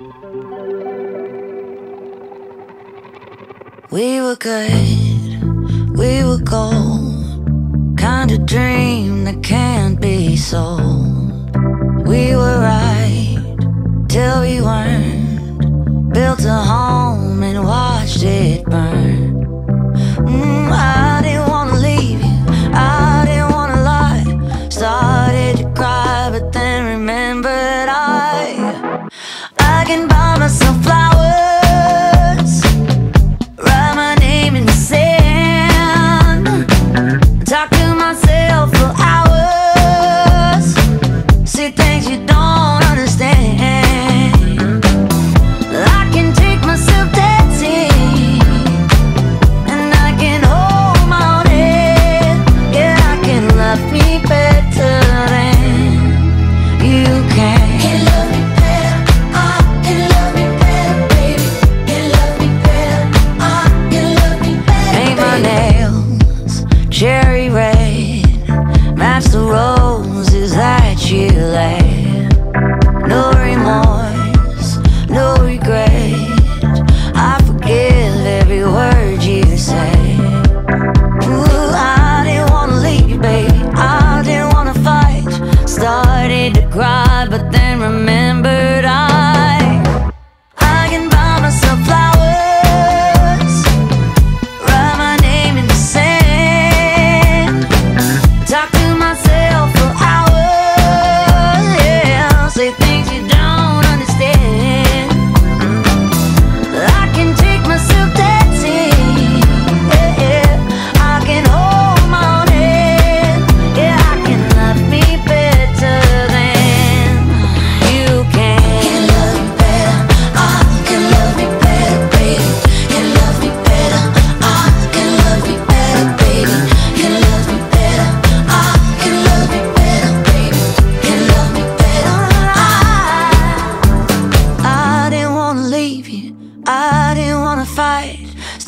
We were good, we were gold. Kind of dream that can't be sold. We were right till we weren't. Built a home and watched it burn. Mm, I didn't wanna leave you, I didn't wanna lie. Started to cry, but then remembered I I can buy myself flowers, No remorse, no regret. I forgive every word you say. Ooh, I didn't wanna leave, baby. I didn't wanna fight. Started to cry, but then remembered